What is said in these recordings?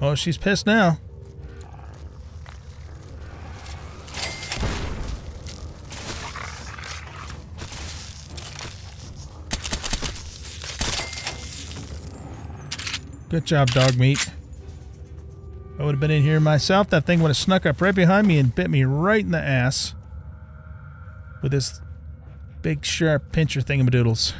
Oh, she's pissed now. Good job, Dogmeat. I would have been in here myself. That thing would have snuck up right behind me and bit me right in the ass with this big sharp pincher thingamadoodles.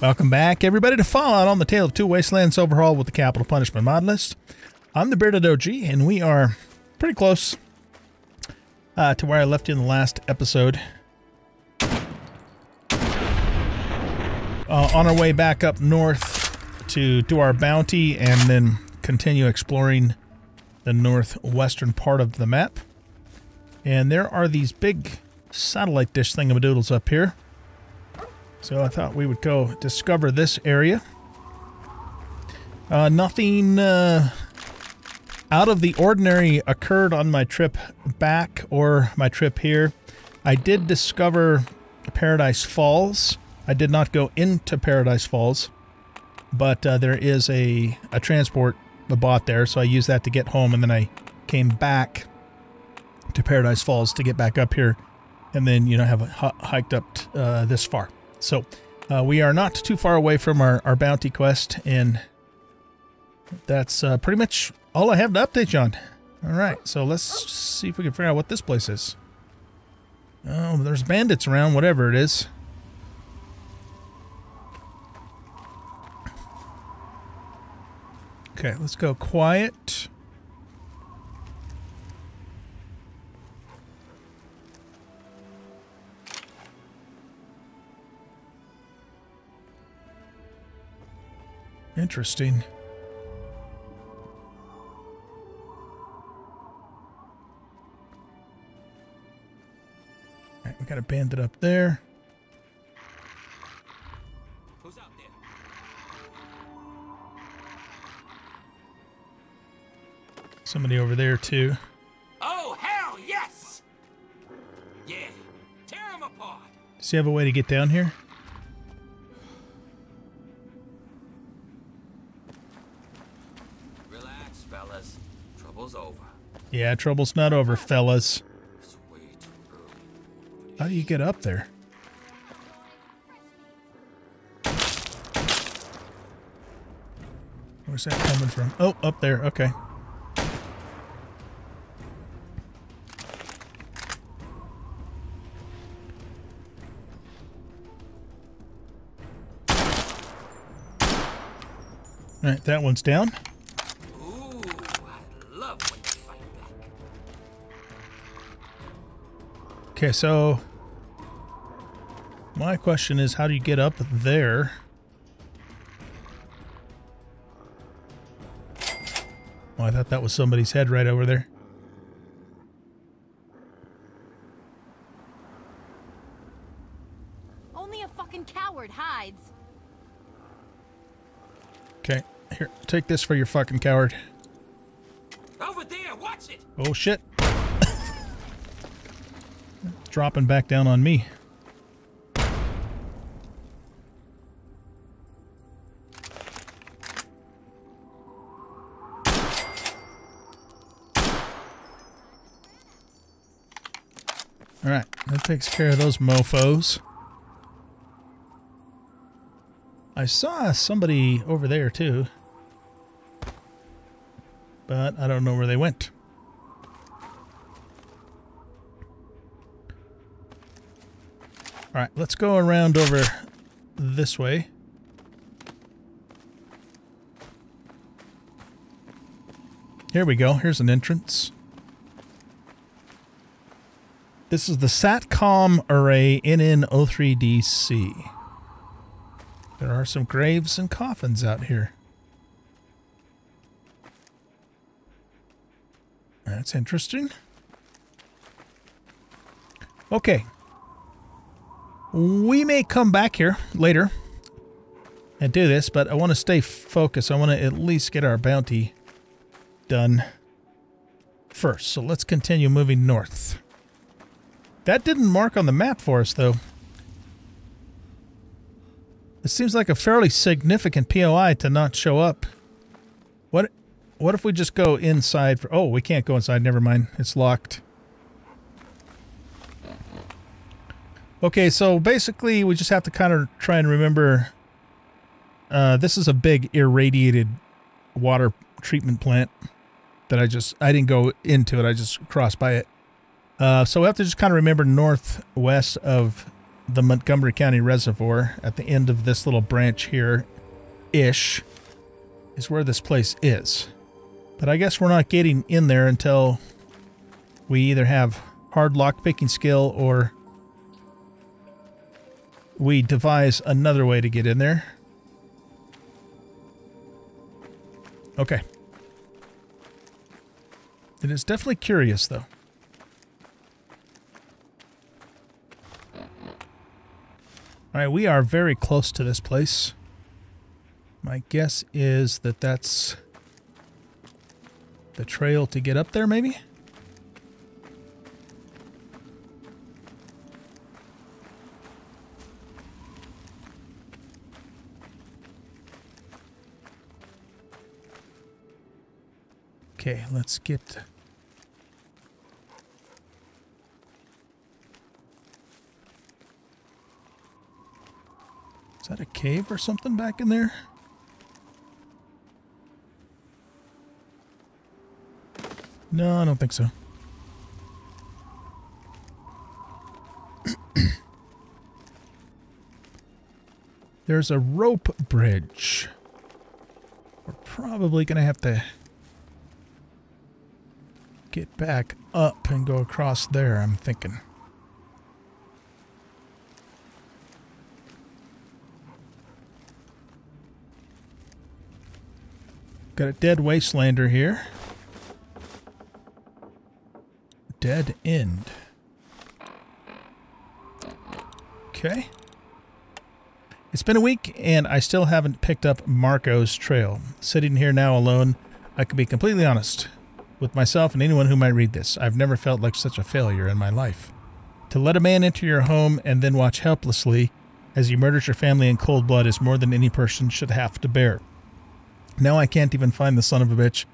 Welcome back, everybody, to Fallout on the Tale of Two Wastelands overhaul with the Capital Punishment mod list. I'm the Bearded OG, and we are pretty close uh, to where I left you in the last episode. Uh, on our way back up north to do our bounty and then continue exploring the northwestern part of the map. And there are these big satellite dish thingamadoodles up here. So I thought we would go discover this area. Uh, nothing uh, out of the ordinary occurred on my trip back or my trip here. I did discover Paradise Falls. I did not go into Paradise Falls, but uh, there is a, a transport bought there, so I used that to get home, and then I came back to Paradise Falls to get back up here, and then, you know, have hiked up uh, this far. So uh, we are not too far away from our, our bounty quest, and that's uh, pretty much all I have to update you on. All right, so let's see if we can figure out what this place is. Oh, there's bandits around, whatever it is. Okay, let's go quiet. Interesting. We got a bandit up there. Who's out there? Somebody over there too. Oh hell yes! Yeah, tear him apart. Does he have a way to get down here? Relax, fellas. Trouble's over. Yeah, trouble's not over, fellas. How do you get up there? Where's that coming from? Oh, up there. Okay. All right, that one's down. Okay, so my question is how do you get up there? Oh, I thought that was somebody's head right over there. Only a fucking coward hides. Okay, here, take this for your fucking coward. Over there, watch it. Oh shit dropping back down on me. Takes care of those mofos. I saw somebody over there too. But I don't know where they went. All right, let's go around over this way. Here we go. Here's an entrance. This is the SATCOM array NN03DC. There are some graves and coffins out here. That's interesting. Okay. We may come back here later and do this, but I want to stay focused. I want to at least get our bounty done first. So let's continue moving north. That didn't mark on the map for us, though. It seems like a fairly significant POI to not show up. What what if we just go inside for... Oh, we can't go inside. Never mind. It's locked. Okay, so basically we just have to kind of try and remember... Uh, this is a big irradiated water treatment plant that I just... I didn't go into it. I just crossed by it. Uh, so we have to just kind of remember northwest of the Montgomery County Reservoir at the end of this little branch here ish is where this place is. But I guess we're not getting in there until we either have hard lock picking skill or we devise another way to get in there. Okay. It is definitely curious though. All right, we are very close to this place. My guess is that that's the trail to get up there, maybe? Okay, let's get that a cave or something back in there? No, I don't think so. There's a rope bridge. We're probably going to have to get back up and go across there, I'm thinking. Got a dead wastelander here. Dead end. Okay. It's been a week, and I still haven't picked up Marco's trail. Sitting here now alone, I can be completely honest with myself and anyone who might read this. I've never felt like such a failure in my life. To let a man enter your home and then watch helplessly as he murders your family in cold blood is more than any person should have to bear. Now I can't even find the son of a bitch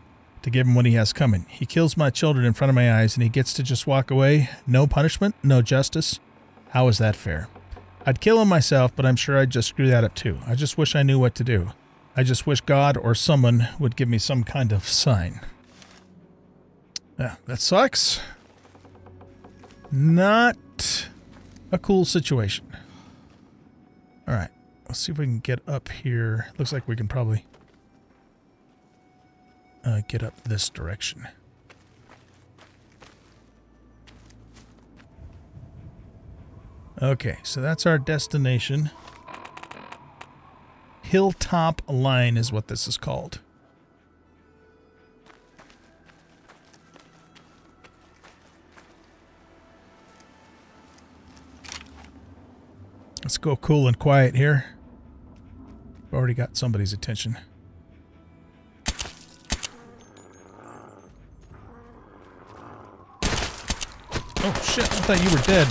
to give him what he has coming. He kills my children in front of my eyes and he gets to just walk away. No punishment, no justice. How is that fair? I'd kill him myself, but I'm sure I'd just screw that up too. I just wish I knew what to do. I just wish God or someone would give me some kind of sign. Yeah, that sucks. Not a cool situation. All right, let's see if we can get up here. Looks like we can probably uh, get up this direction. Okay, so that's our destination. Hilltop Line is what this is called. Let's go cool and quiet here. Already got somebody's attention. Oh shit, I thought you were dead.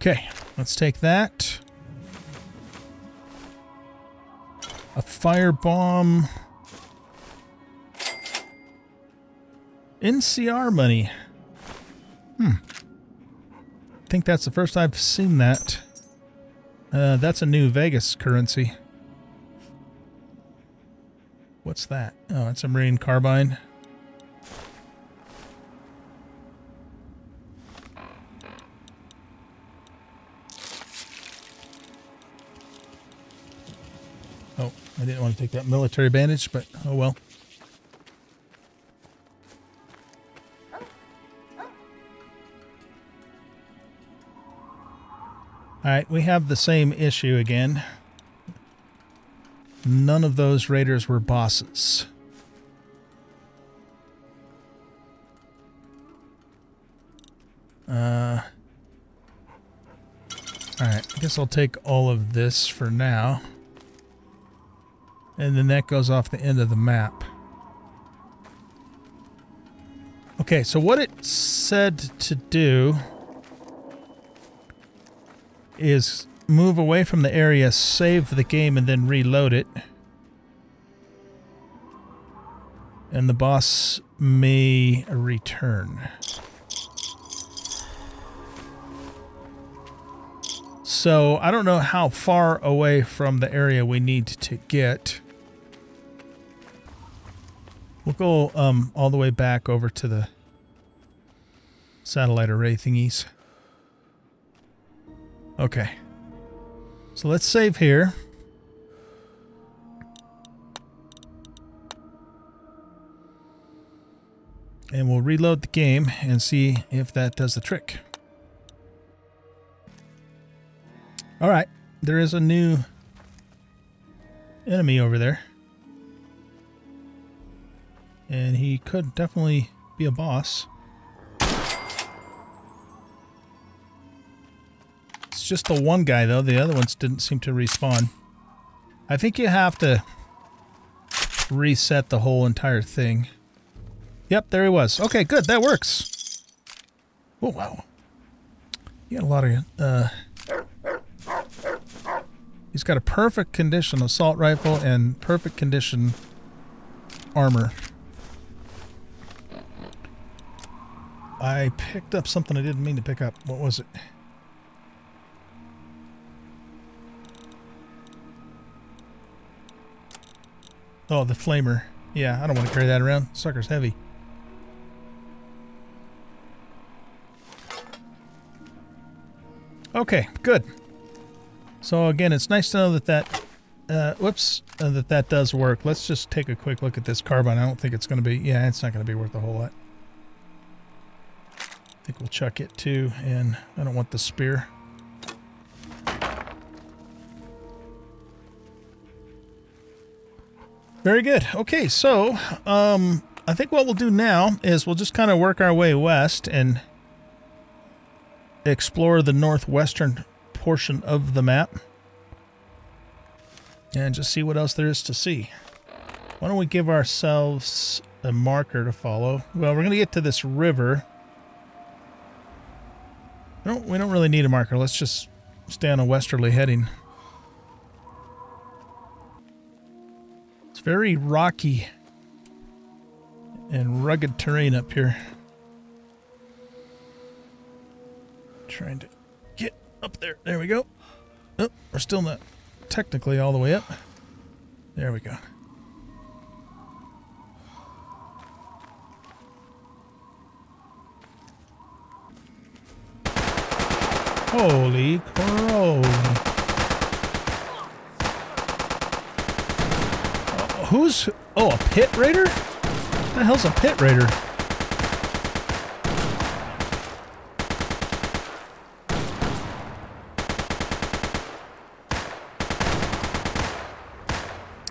Okay, let's take that. Firebomb. NCR money. Hmm. I think that's the first I've seen that. Uh, that's a new Vegas currency. What's that? Oh, it's a Marine Carbine. Didn't want to take that military bandage, but oh well. All right, we have the same issue again. None of those raiders were bosses. Uh, all right, I guess I'll take all of this for now. And then that goes off the end of the map. Okay, so what it said to do is move away from the area, save the game, and then reload it. And the boss may return. So I don't know how far away from the area we need to get. We'll go um, all the way back over to the satellite array thingies. Okay. So let's save here. And we'll reload the game and see if that does the trick. All right. There is a new enemy over there. And he could definitely be a boss. It's just the one guy, though. The other ones didn't seem to respawn. I think you have to reset the whole entire thing. Yep, there he was. Okay, good. That works. Oh, wow. You got a lot of... Uh, he's got a perfect condition assault rifle and perfect condition armor. I picked up something I didn't mean to pick up. What was it? Oh, the flamer. Yeah, I don't want to carry that around. Sucker's heavy. Okay, good. So again, it's nice to know that that, uh, whoops, uh, that that does work. Let's just take a quick look at this carbine. I don't think it's going to be, yeah, it's not going to be worth a whole lot. I think we'll chuck it too, and I don't want the spear. Very good. Okay, so um, I think what we'll do now is we'll just kind of work our way west and explore the northwestern portion of the map and just see what else there is to see. Why don't we give ourselves a marker to follow? Well, we're going to get to this river. We don't, we don't really need a marker. Let's just stay on a westerly heading. It's very rocky and rugged terrain up here. Trying to get up there. There we go. Oh, we're still not technically all the way up. There we go. Holy crow. Uh, who's... Oh, a pit raider? What the hell's a pit raider?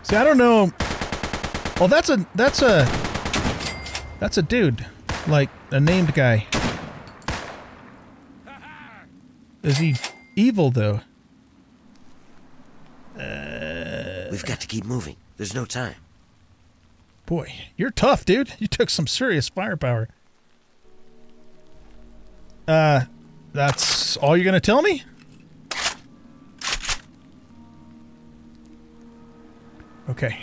See, I don't know. Well, that's a that's a that's a dude, like a named guy. Is he evil though? We've got to keep moving. There's no time. Boy, you're tough, dude. You took some serious firepower. Uh, that's all you're gonna tell me? Okay.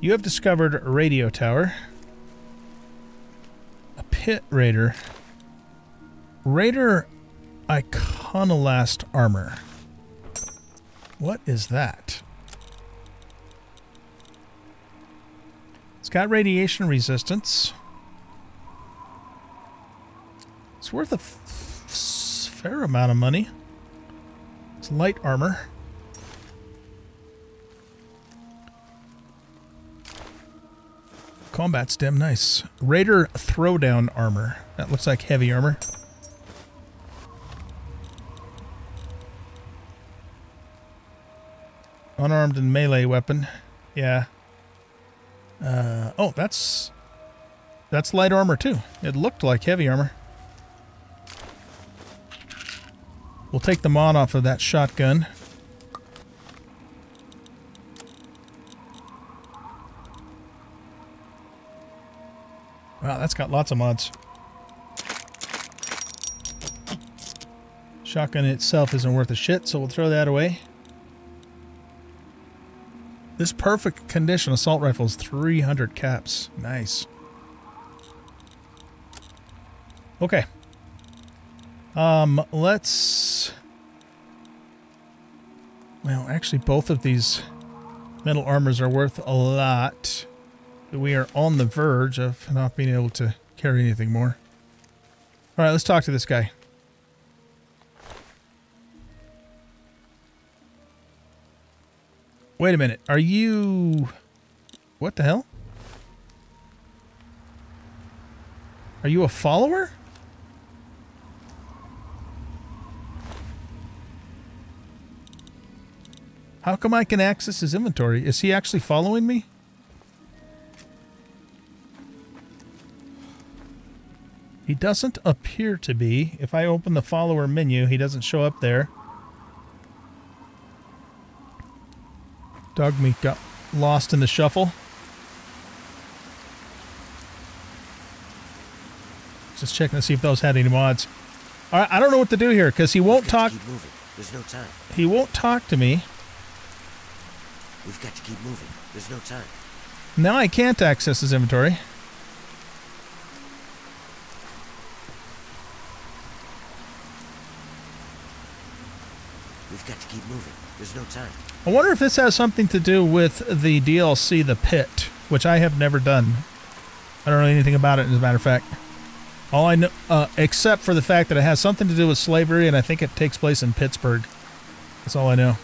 You have discovered a radio tower. A pit raider. Raider iconoclast armor. What is that? It's got radiation resistance. It's worth a fair amount of money. It's light armor. Combat stem, nice. Raider throwdown armor. That looks like heavy armor. Unarmed and melee weapon. Yeah. Uh, oh, that's that's light armor too. It looked like heavy armor. We'll take the mod off of that shotgun. Wow, that's got lots of mods. Shotgun itself isn't worth a shit, so we'll throw that away. This perfect condition assault rifle is 300 caps. Nice. Okay. Um, let's... Well, actually, both of these metal armors are worth a lot. We are on the verge of not being able to carry anything more. All right, let's talk to this guy. Wait a minute. Are you... What the hell? Are you a follower? How come I can access his inventory? Is he actually following me? He doesn't appear to be. If I open the follower menu, he doesn't show up there. Dogmeat got lost in the shuffle. Just checking to see if those had any mods. All right, I don't know what to do here because he won't talk. to. There's no time. He won't talk to me. We've got to keep moving. There's no time. Now I can't access his inventory. Got to keep moving. There's no time. I wonder if this has something to do with the DLC, The Pit, which I have never done. I don't know anything about it, as a matter of fact. All I know, uh, except for the fact that it has something to do with slavery, and I think it takes place in Pittsburgh. That's all I know.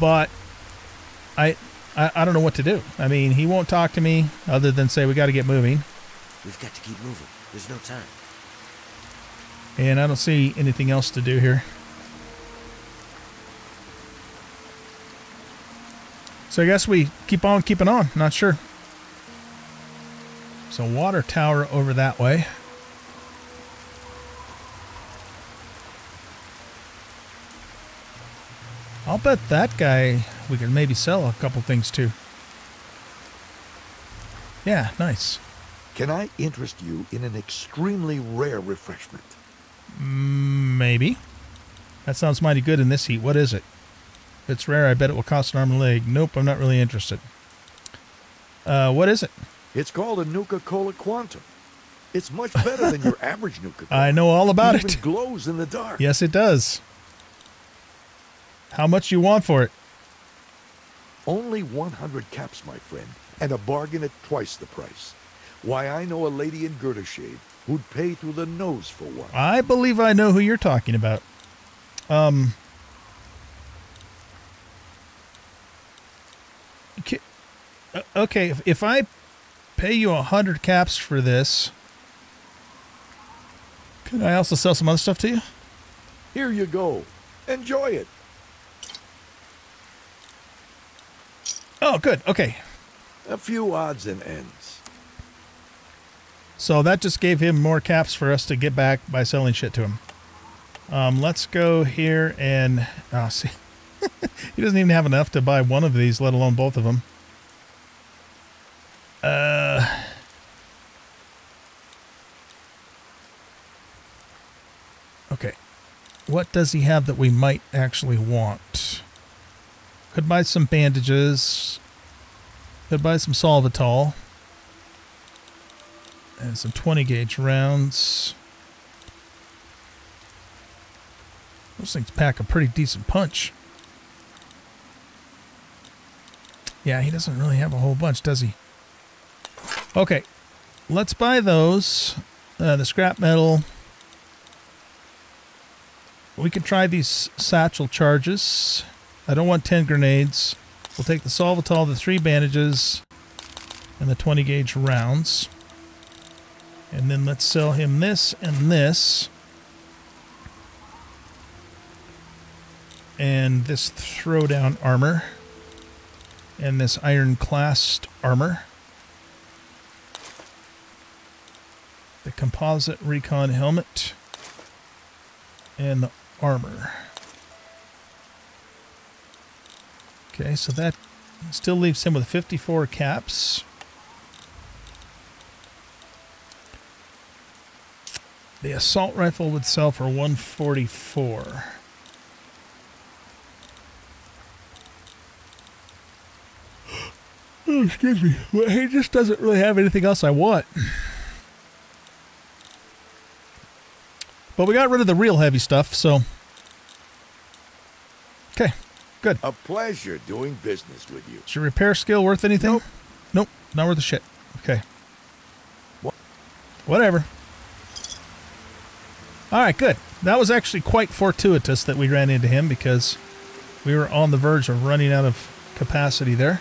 But I, I, I don't know what to do. I mean, he won't talk to me other than say we got to get moving, We've got to keep moving. There's no time. And I don't see anything else to do here. So I guess we keep on keeping on. Not sure. So water tower over that way. I'll bet that guy we can maybe sell a couple things to. Yeah, nice. Can I interest you in an extremely rare refreshment? Maybe. That sounds mighty good in this heat. What is it? If it's rare, I bet it will cost an arm and leg. Nope, I'm not really interested. Uh, what is it? It's called a Nuka Cola Quantum. It's much better than your average Nuka Cola. I know all about it. it. even glows in the dark. Yes, it does. How much you want for it? Only 100 caps, my friend, and a bargain at twice the price. Why, I know a lady in Shade who'd pay through the nose for one. I believe I know who you're talking about. Um. uh, Okay, if, if I pay you a hundred caps for this, can I also sell some other stuff to you? Here you go. Enjoy it. Oh, good. Okay. A few odds and ends. So that just gave him more caps for us to get back by selling shit to him. Um, let's go here and oh, see, he doesn't even have enough to buy one of these, let alone both of them. Uh, okay, what does he have that we might actually want? Could buy some bandages. Could buy some Solvital. And some 20 gauge rounds. Those things pack a pretty decent punch. Yeah, he doesn't really have a whole bunch, does he? Okay, let's buy those. uh, the scrap metal. We could try these satchel charges. I don't want 10 grenades. We'll take the Solvital, the three bandages, and the 20 gauge rounds. And then let's sell him this and this. And this throwdown armor. And this iron classed armor. The composite recon helmet. And the armor. Okay, so that still leaves him with 54 caps. The assault rifle would sell for 144. Oh, excuse me. Well, he just doesn't really have anything else I want. But we got rid of the real heavy stuff, so. Okay, good. A pleasure doing business with you. Is your repair skill worth anything? Nope. Nope, not worth a shit. Okay. What? Whatever. All right, good. That was actually quite fortuitous that we ran into him because we were on the verge of running out of capacity there.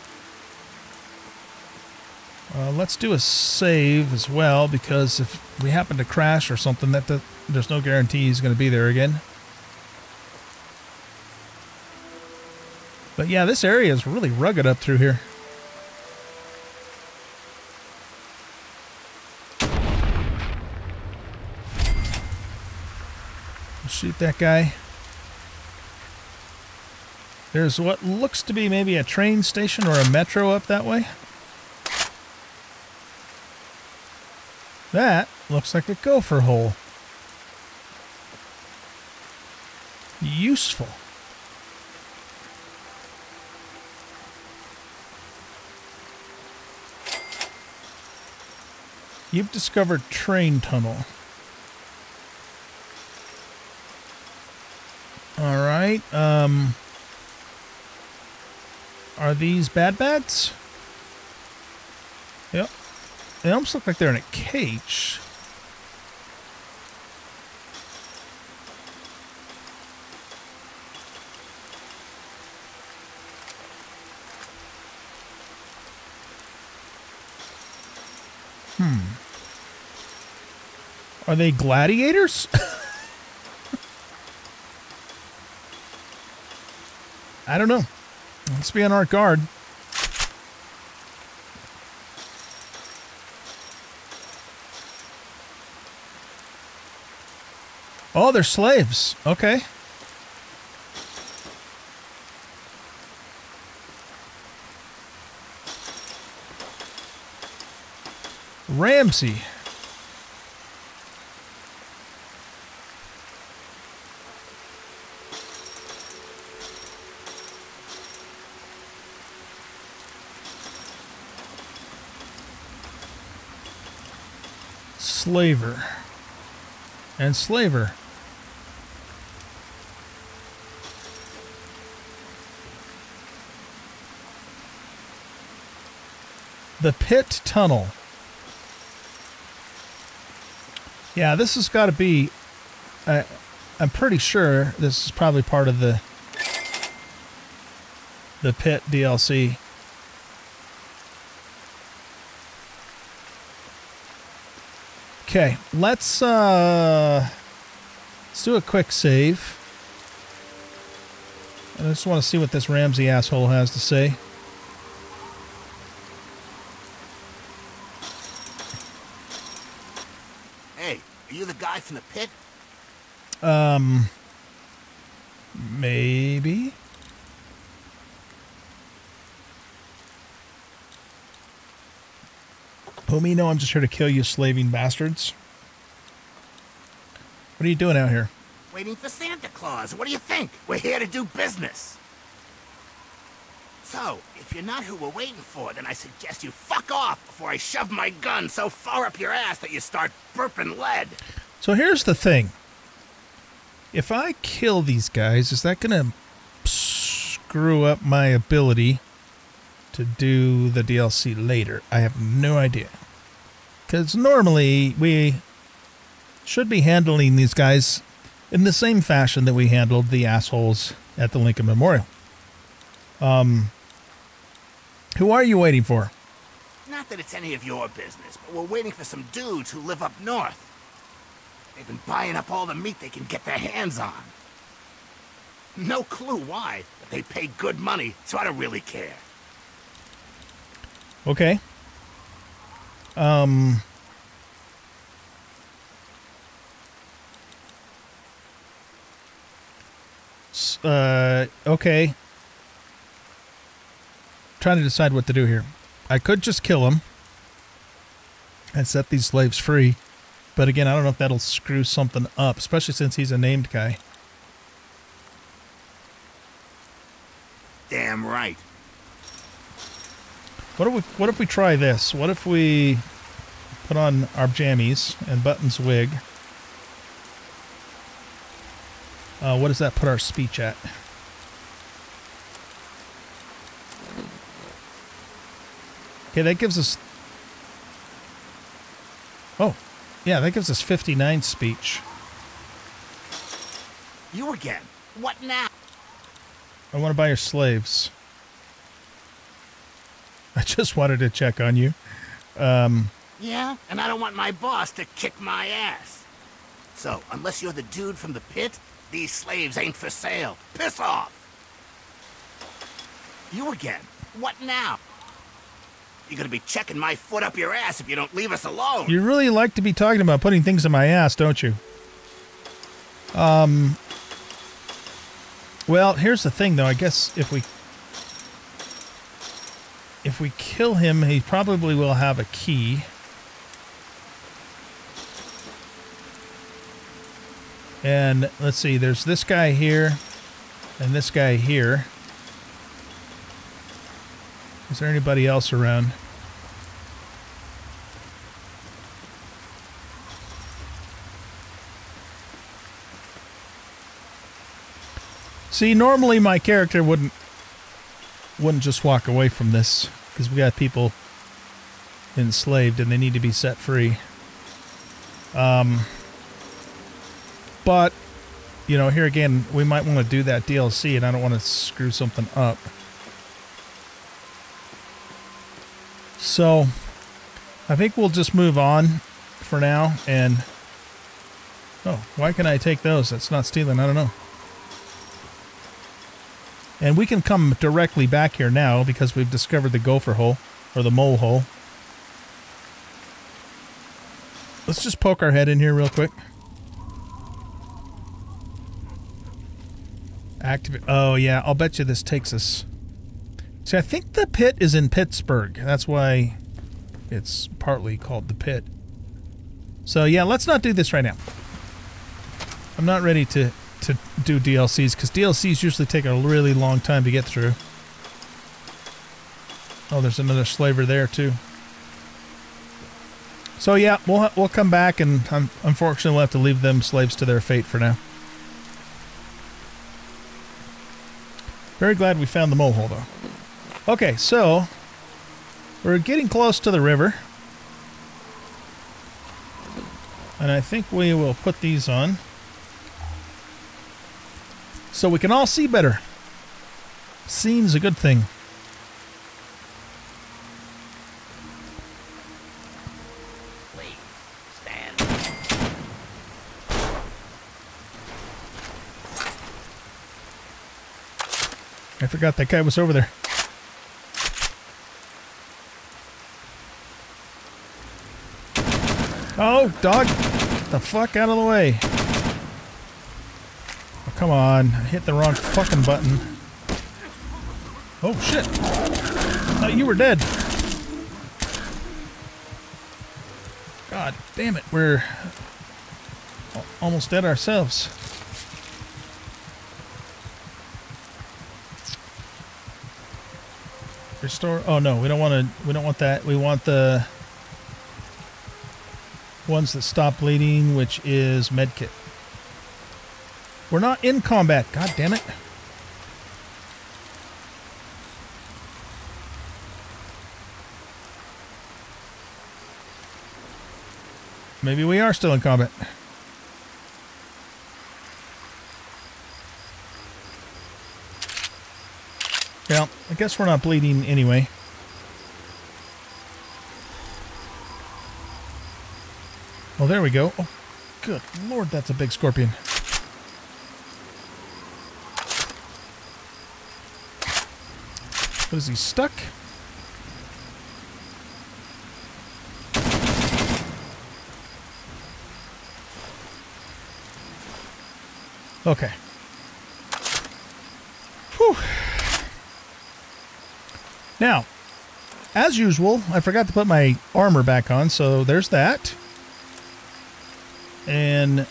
Uh, let's do a save as well because if we happen to crash or something, that, that there's no guarantee he's going to be there again. But yeah, this area is really rugged up through here. Shoot that guy. There's what looks to be maybe a train station or a metro up that way. That looks like a gopher hole. Useful. You've discovered train tunnel. All right. Um, are these bad bats? Yep. They almost look like they're in a cage. Hmm. Are they gladiators? I don't know. Let's be on our guard. Oh, they're slaves. Okay. Ramsey. Slaver. And slaver. The pit tunnel. Yeah, this has got to be. Uh, I'm pretty sure this is probably part of the the pit DLC. Okay, let's uh let's do a quick save. I just want to see what this Ramsey asshole has to say. Hey, are you the guy from the pit? Um maybe. Pumi, no, I'm just here to kill you slaving bastards. What are you doing out here? Waiting for Santa Claus. What do you think? We're here to do business. So, if you're not who we're waiting for, then I suggest you fuck off before I shove my gun so far up your ass that you start burping lead. So here's the thing. If I kill these guys, is that going to screw up my ability to do the DLC later? I have no idea. Because normally we should be handling these guys in the same fashion that we handled the assholes at the Lincoln Memorial. Um, who are you waiting for? Not that it's any of your business, but we're waiting for some dudes who live up north. They've been buying up all the meat they can get their hands on. No clue why, but they pay good money, so I don't really care. Okay. Um. Uh, okay. Trying to decide what to do here. I could just kill him and set these slaves free. But again, I don't know if that'll screw something up, especially since he's a named guy. Damn right. What if we what if we try this? What if we put on our jammies and Button's wig? Uh, what does that put our speech at? Okay, that gives us. Oh, yeah, that gives us 59 speech. You again. What now? I want to buy your slaves. I just wanted to check on you. Um, Yeah, and I don't want my boss to kick my ass. So, unless you're the dude from the pit, these slaves ain't for sale. Piss off! You again. What now? You're gonna be checking my foot up your ass if you don't leave us alone. You really like to be talking about putting things in my ass, don't you? Um. Well, here's the thing, though. I guess if we if we kill him, he probably will have a key. And let's see. There's this guy here, and this guy here. Is there anybody else around? See, normally my character wouldn't wouldn't just walk away from this because we got people enslaved and they need to be set free. Um, but you know, here again, we might want to do that DLC, and I don't want to screw something up. So, I think we'll just move on for now. And oh, why can I take those? That's not stealing. I don't know. And we can come directly back here now because we've discovered the gopher hole or the mole hole. Let's just poke our head in here real quick. Activate. Oh, yeah. I'll bet you this takes us. See, I think the pit is in Pittsburgh. That's why it's partly called the pit. So, yeah, let's not do this right now. I'm not ready to to do DLCs because DLCs usually take a really long time to get through. Oh, there's another slaver there too. So yeah, we'll we'll come back and um, unfortunately we'll have to leave them slaves to their fate for now. Very glad we found the mole hole though. Okay, so we're getting close to the river. And I think we will put these on so we can all see better. Seeing's a good thing. I forgot that guy was over there. Oh, dog! Get the fuck out of the way. Come on. I hit the wrong fucking button. Oh, shit. Thought you were dead. God damn it. We're almost dead ourselves. Restore. Oh no, we don't want to. We don't want that. We want the ones that stop bleeding, which is medkit. We're not in combat. God damn it. Maybe we are still in combat. Well, I guess we're not bleeding anyway. Well, there we go. Oh, good lord, that's a big scorpion. What is he stuck? Okay. Whew. Now, as usual, I forgot to put my armor back on, so there's that. And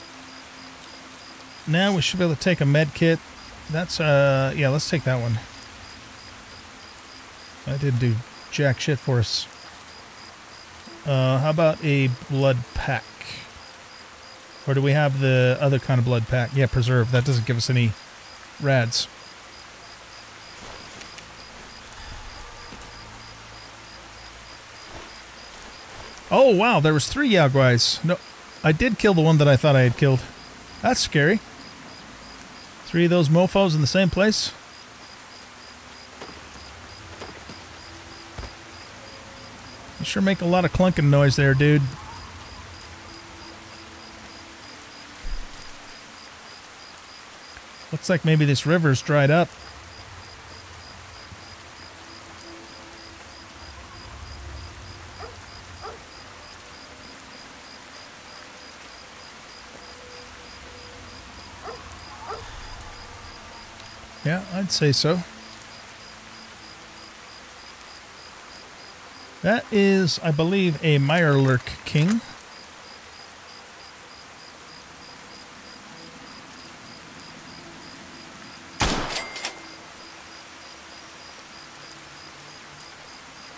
now we should be able to take a med kit. That's, uh, yeah, let's take that one. That didn't do jack shit for us. Uh, how about a blood pack? Or do we have the other kind of blood pack? Yeah, preserve. That doesn't give us any rads. Oh, wow, there was three Yao Guais. No, I did kill the one that I thought I had killed. That's scary. Three of those mofos in the same place? Sure make a lot of clunking noise there, dude. Looks like maybe this river's dried up. Yeah, I'd say so. That is, I believe, a Mirelurk King.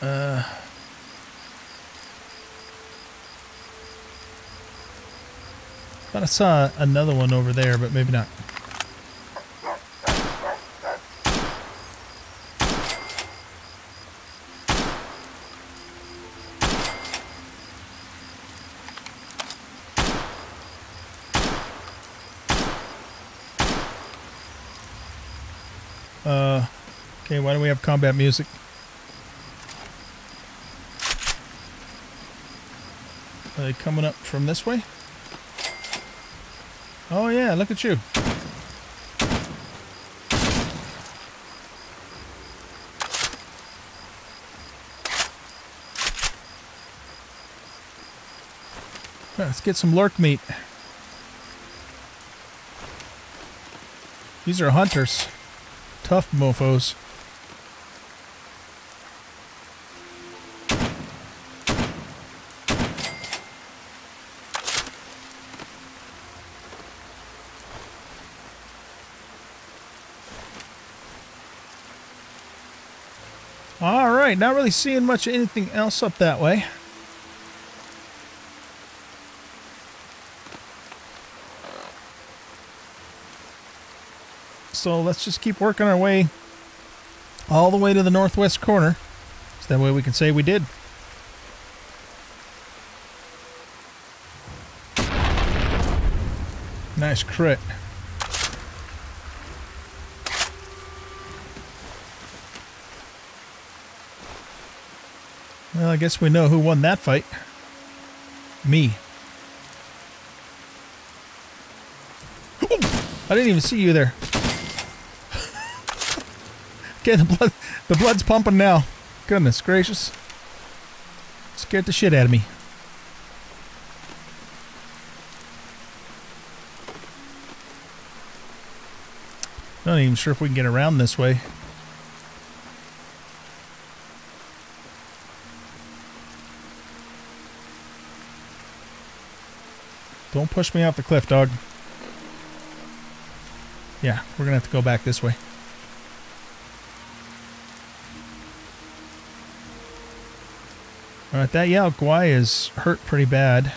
Uh, thought I saw another one over there, but maybe not. Uh, okay, why do we have combat music? Are they coming up from this way? Oh yeah, look at you. Let's get some lurk meat. These are hunters. Tough mofos. Not really seeing much of anything else up that way. So let's just keep working our way all the way to the northwest corner. So that way we can say we did. Nice crit. Guess we know who won that fight. Me. I didn't even see you there. okay, the blood the blood's pumping now. Goodness gracious. Scared the shit out of me. Not even sure if we can get around this way. Don't push me off the cliff, dog. Yeah, we're gonna have to go back this way. Alright, that Yao Guai is hurt pretty bad.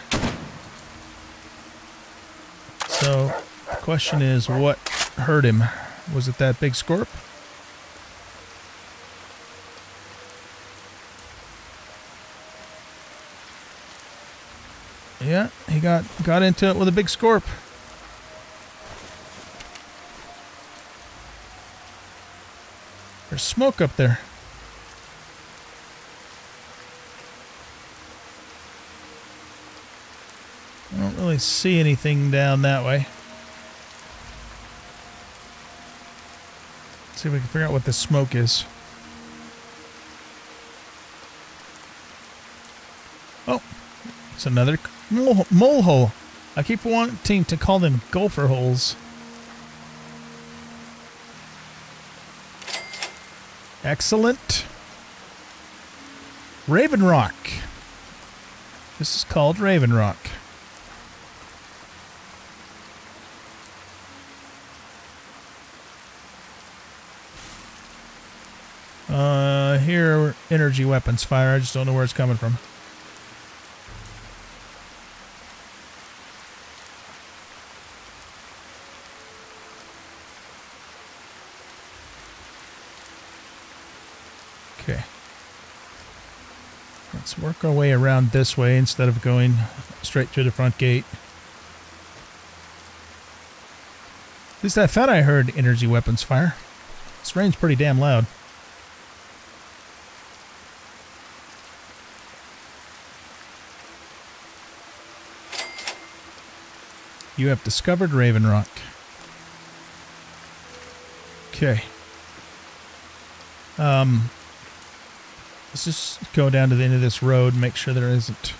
So, the question is, what hurt him? Was it that big scorp? Yeah, he got got into it with a big scorp. There's smoke up there. I don't really see anything down that way. see if we can figure out what this smoke is. Oh, it's another mole, hole. I keep wanting to call them gopher holes. Excellent. Raven Rock. This is called Raven Rock. Uh, here, energy weapons fire. I just don't know where it's coming from. Okay. Let's work our way around this way instead of going straight through the front gate. At least I thought I heard energy weapons fire. This rain's pretty damn loud. You have discovered Raven Rock. Okay. Um, let's just go down to the end of this road make sure there isn't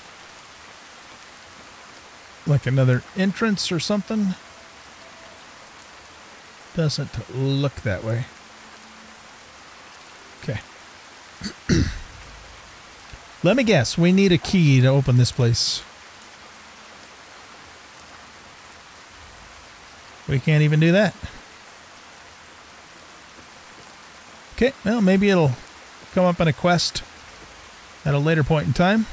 like another entrance or something. Doesn't look that way. Okay. Let me guess. We need a key to open this place. We can't even do that. Okay, well, maybe it'll come up on a quest at a later point in time.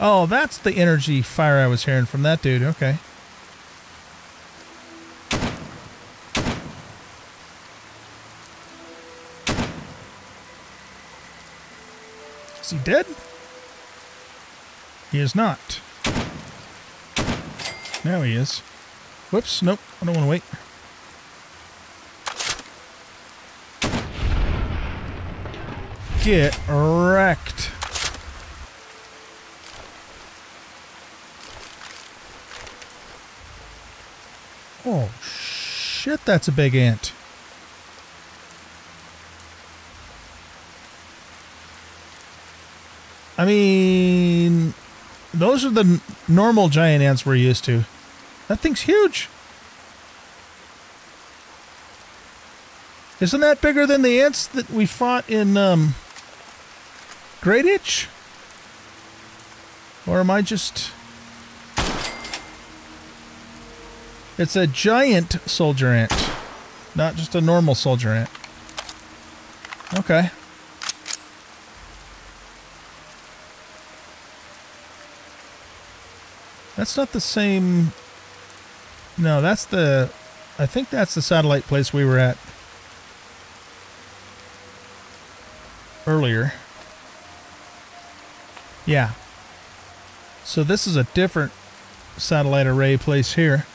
Oh, that's the energy fire I was hearing from that dude. Okay. Is he dead? He is not. Now he is. Whoops, nope, I don't want to wait. Get wrecked. Oh, shit, that's a big ant. I mean, those are the normal giant ants we're used to. That thing's huge. Isn't that bigger than the ants that we fought in um, Grayditch? Or am I just... It's a giant soldier ant, not just a normal soldier ant. Okay. That's not the same... No, that's the... I think that's the satellite place we were at earlier. Yeah. So this is a different satellite array place here.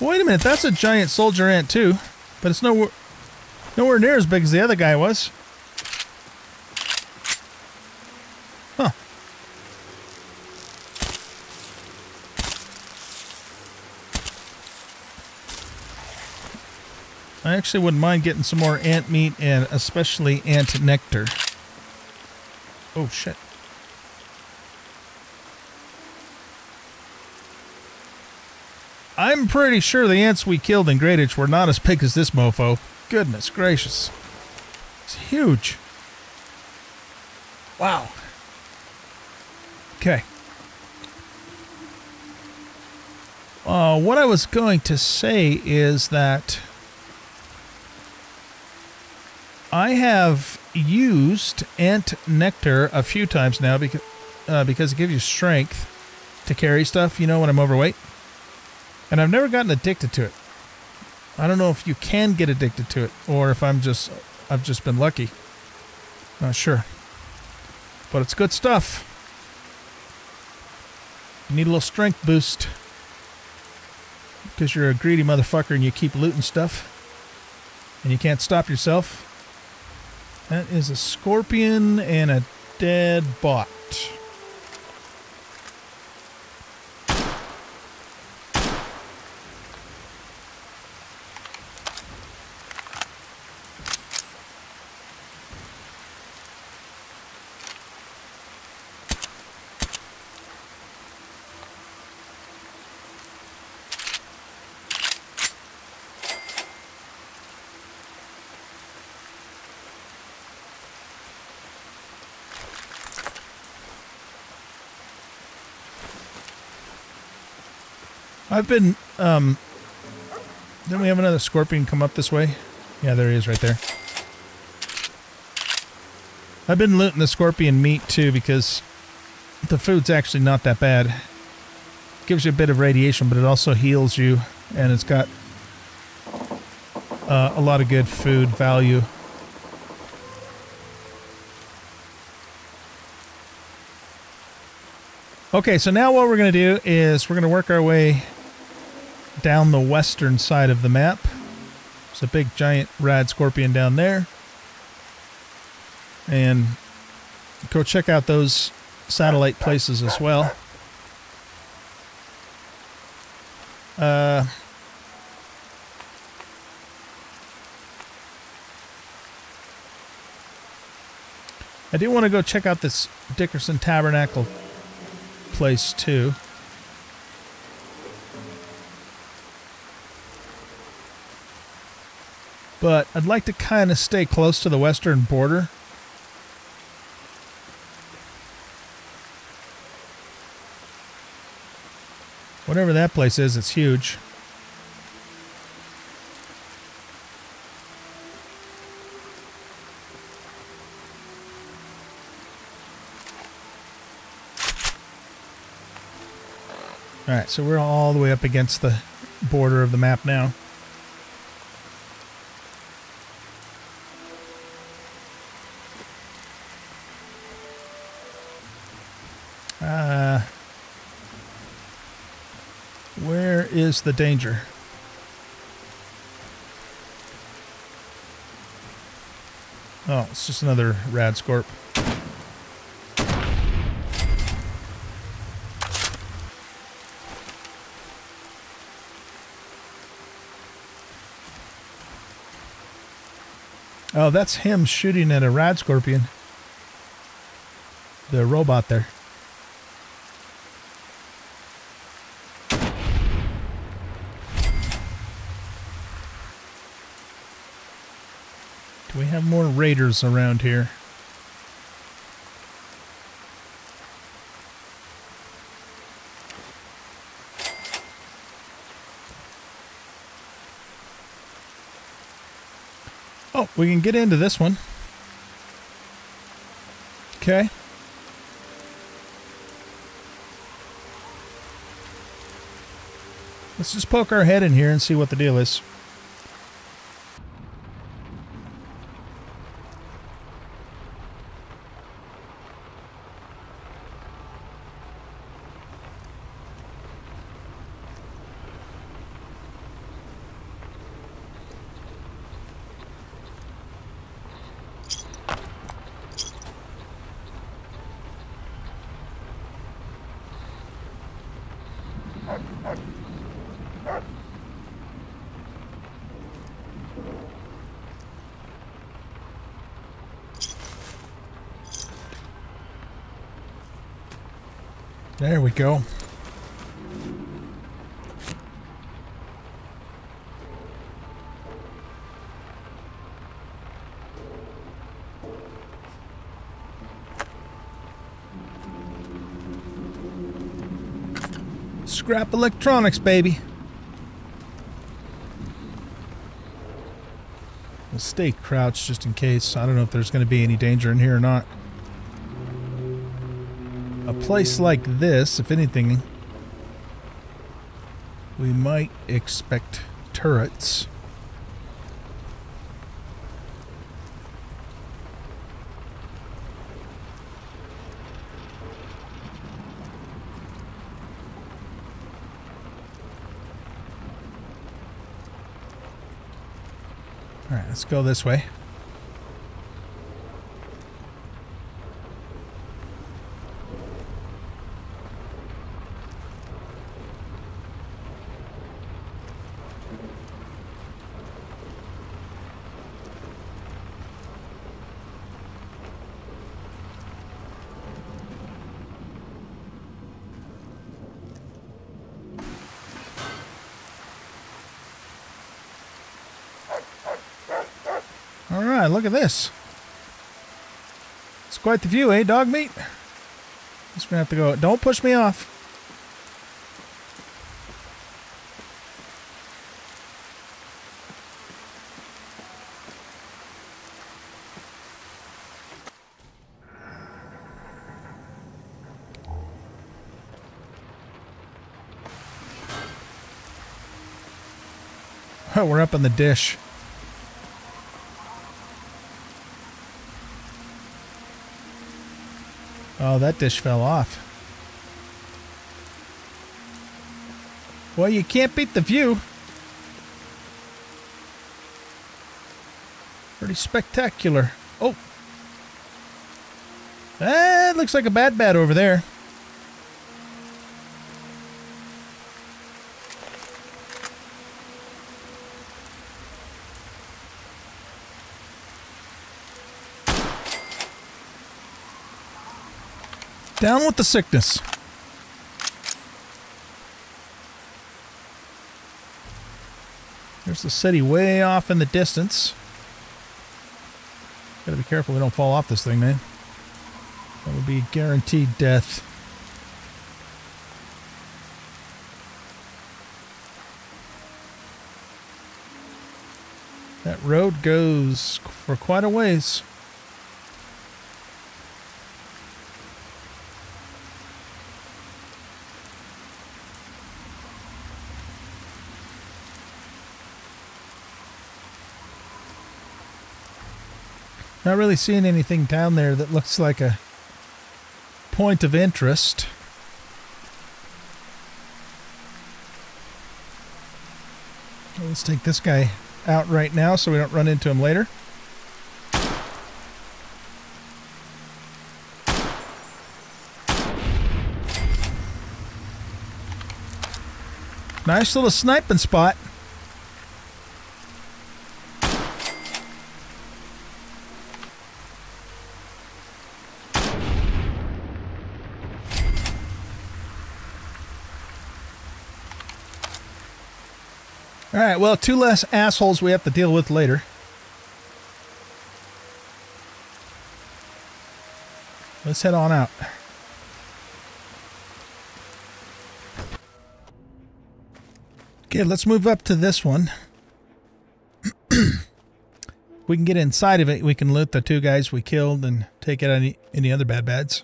Wait a minute, that's a giant soldier ant too, but it's nowhere, nowhere near as big as the other guy was. I actually wouldn't mind getting some more ant meat and especially ant nectar. Oh shit. I'm pretty sure the ants we killed in Great were not as big as this mofo. Goodness gracious. It's huge. Wow. Okay. Uh, what I was going to say is that I have used ant nectar a few times now because uh, because it gives you strength to carry stuff. You know when I'm overweight, and I've never gotten addicted to it. I don't know if you can get addicted to it or if I'm just I've just been lucky. Not sure, but it's good stuff. You need a little strength boost. Because you're a greedy motherfucker and you keep looting stuff. And you can't stop yourself. That is a scorpion and a dead bot. I've been, um, then we have another scorpion come up this way. Yeah, there he is right there. I've been looting the scorpion meat too because the food's actually not that bad. gives you a bit of radiation, but it also heals you, and it's got uh, a lot of good food value. Okay, so now what we're going to do is we're going to work our way down the western side of the map. There's a big giant rad scorpion down there. And go check out those satellite places as well. Uh, I do want to go check out this Dickerson Tabernacle place too. But I'd like to kind of stay close to the western border. Whatever that place is, it's huge. Alright, so we're all the way up against the border of the map now. Is the danger? Oh, it's just another rad scorp. Oh, that's him shooting at a rad scorpion. The robot there. Do we have more raiders around here? Oh, we can get into this one. Okay. Let's just poke our head in here and see what the deal is. There we go. Scrap electronics, baby. We'll stay crouched just in case. I don't know if there's going to be any danger in here or not place like this, if anything, we might expect turrets. All right, let's go this way. This. It's quite the view, eh, Dogmeat? Just gonna have to go. Don't push me off. We're up in the dish. Oh, that dish fell off. Well, you can't beat the view. Pretty spectacular. Oh. That looks like a bad bat over there. Down with the sickness. There's the city way off in the distance. Gotta be careful we don't fall off this thing, man. That would be guaranteed death. That road goes for quite a ways. Not really seeing anything down there that looks like a point of interest. Let's take this guy out right now so we don't run into him later. Nice little sniping spot. All right, well, two less assholes we have to deal with later. Let's head on out. Okay, let's move up to this one. we can get inside of it. We can loot the two guys we killed and take out any, any other bad bads.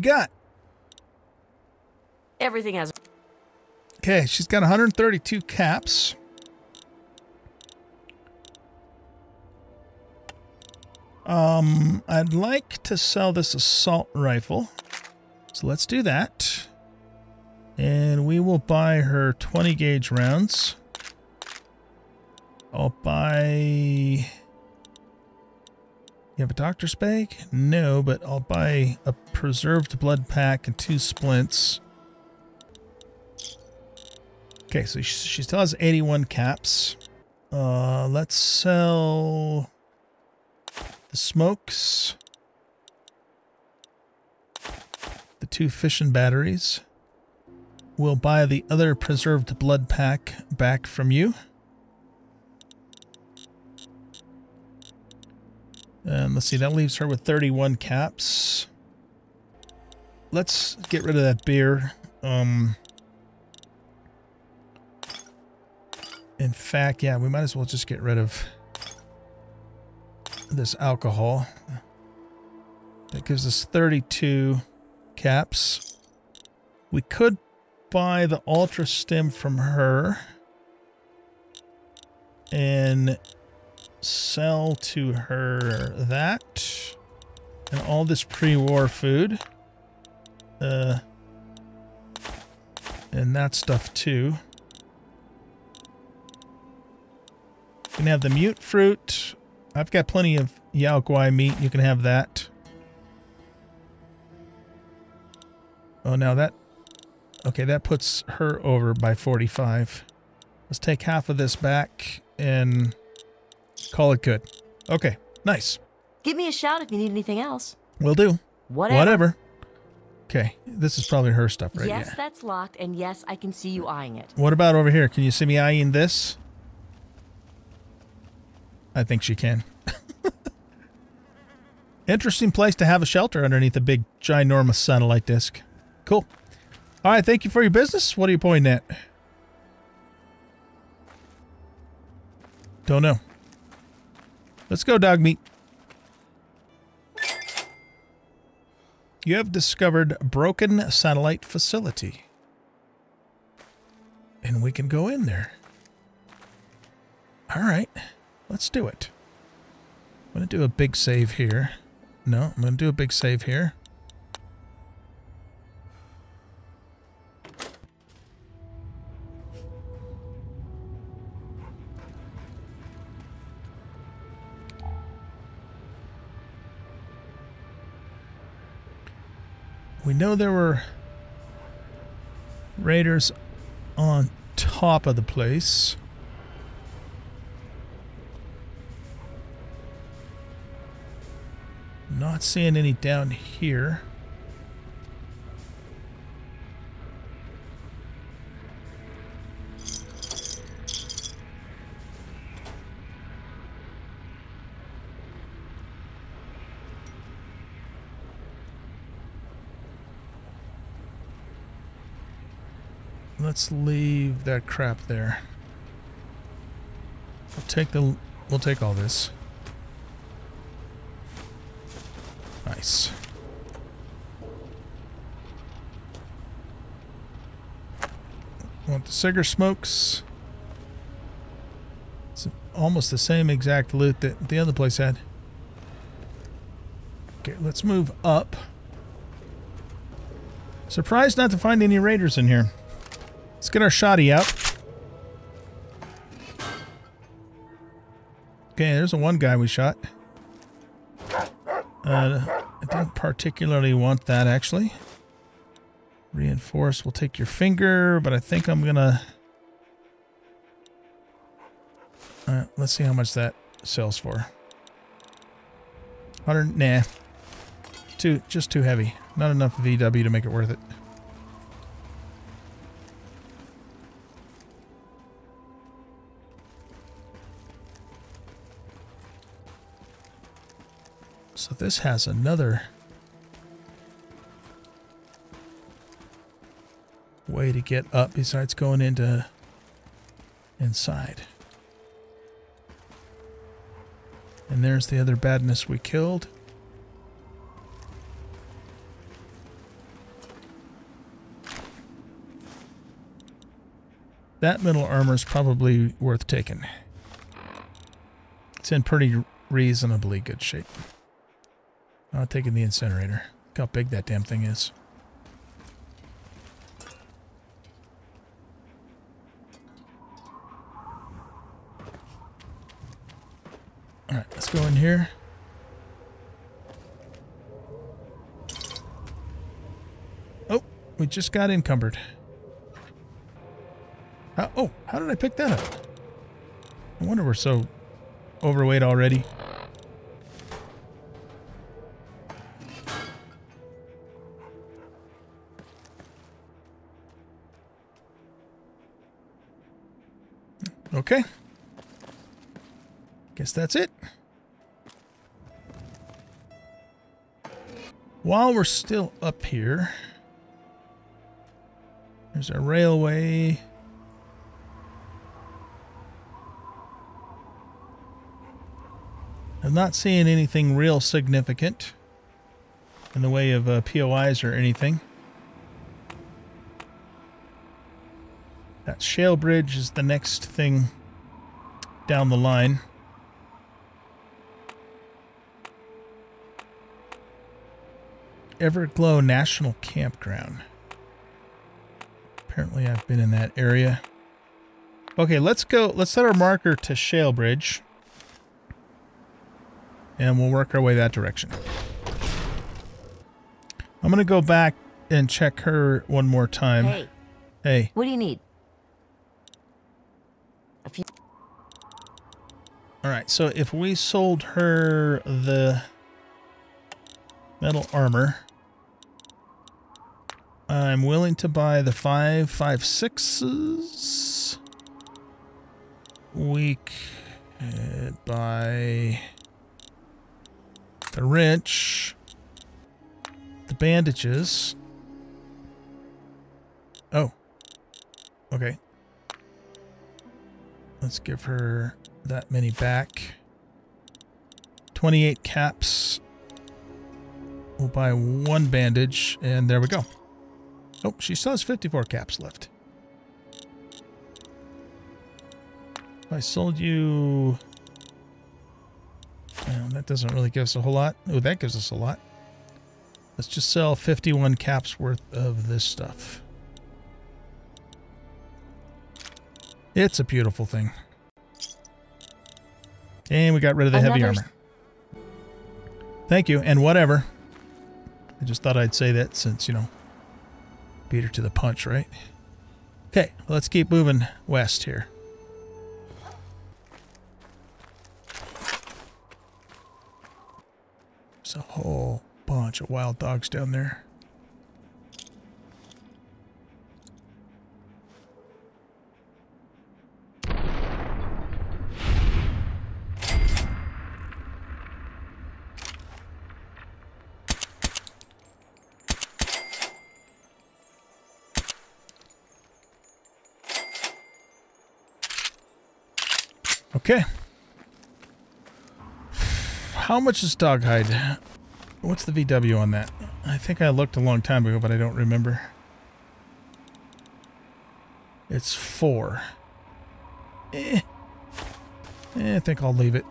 Do you got? Everything has. Okay, she's got 132 caps. Um, I'd like to sell this assault rifle. So let's do that. And we will buy her 20 gauge rounds. I'll buy... You have a doctor's bag? No, but I'll buy a preserved blood pack and two splints. Okay, so she, still has 81 caps. Uh, let's sell the smokes, the two fission batteries. We'll buy the other preserved blood pack back from you. And let's see, that leaves her with 31 caps. Let's get rid of that beer. Um, in fact, yeah, we might as well just get rid of this alcohol. That gives us 32 caps. We could buy the Ultra Stem from her and sell to her that and all this pre-war food. Uh, and that stuff too. You can have the mute fruit. I've got plenty of Yao Guai meat. You can have that. Oh, now that... Okay, that puts her over by 45. Let's take half of this back and call it good. Okay, nice. Give me a shout if you need anything else. Will do. Whatever. Whatever. Okay, this is probably her stuff right yes, yeah. that's locked, and yes, I can see you eyeing it. What about over here? Can you see me eyeing this? I think she can. Interesting place to have a shelter underneath a big, ginormous satellite disk. Cool. All right, thank you for your business. What are you pointing at? Don't know. Let's go, Dogmeat. You have discovered broken satellite facility. And we can go in there. All right, let's do it. I'm going to do a big save here. No, I'm going to do a big save here. Know there were raiders on top of the place. Not seeing any down here. Let's leave that crap there. We'll take the we'll take all this. Nice. Want the cigar smokes. It's almost the same exact loot that the other place had. Okay, let's move up. Surprised not to find any raiders in here. Let's get our shoddy out. Okay, there's a one guy we shot. Uh, I didn't particularly want that, actually. Reinforce, we'll take your finger, but I think I'm gonna... Uh, let's see how much that sells for. 100, nah. Too, just too heavy. Not enough VW to make it worth it. So this has another way to get up besides going into inside. And there's the other badness we killed. That metal armor is probably worth taking. It's in pretty reasonably good shape. Not taking the incinerator. Look how big that damn thing is. Alright, let's go in here. Oh, we just got encumbered. How, oh, how did I pick that up? I wonder we're so overweight already. That's it. While we're still up here, there's a railway. I'm not seeing anything real significant in the way of uh, POIs or anything. That shale bridge is the next thing down the line. Everglow National Campground. Apparently I've been in that area. Okay, let's go. Let's set our marker to Shale Bridge. And we'll work our way that direction. I'm going to go back and check her one more time. Hey, Hey. what do you need? A few. All right, so if we sold her the metal armor, I'm willing to buy the five five sixes. We could buy the wrench, the bandages. Oh, okay. Let's give her that many back. 28 caps. We'll buy one bandage, and there we go. Oh, she still has 54 caps left. If I sold you... Well, that doesn't really give us a whole lot. Oh, that gives us a lot. Let's just sell 51 caps worth of this stuff. It's a beautiful thing. And we got rid of the heavy armor. Thank you, and whatever. I just thought I'd say that since, you know, beat her to the punch, right? Okay, let's keep moving west here. There's a whole bunch of wild dogs down there. Okay. How much is dog hide? What's the VW on that? I think I looked a long time ago, but I don't remember. It's four. Eh. Eh, I think I'll leave it.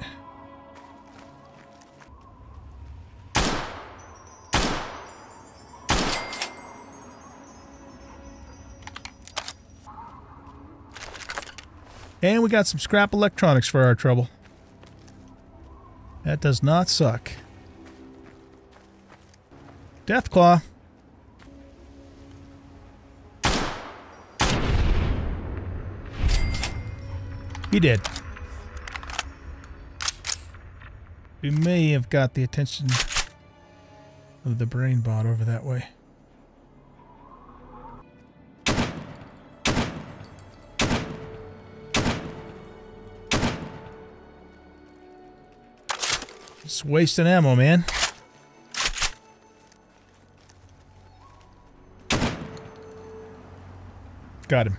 And we got some scrap electronics for our trouble. That does not suck. Deathclaw. He did. We may have got the attention of the brain bot over that way. Just wasting ammo, man. Got him.